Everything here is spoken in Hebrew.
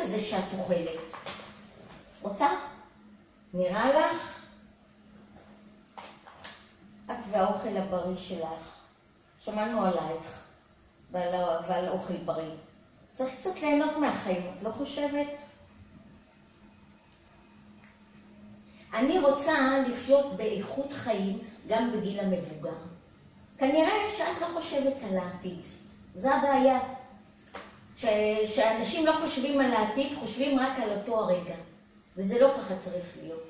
הזה שאת אוכלת. רוצה? נראה לך? את והאוכל הבריא שלך. שמענו עלייך ועל, ועל אוכל בריא. צריך קצת ליהנות מהחיים, את לא חושבת? אני רוצה לחיות באיכות חיים גם בגיל המבוגר. כנראה שאת לא חושבת על העתיד. זו הבעיה. ש... שאנשים לא חושבים על העתיד, חושבים רק על אותו הרגע. וזה לא ככה צריך להיות.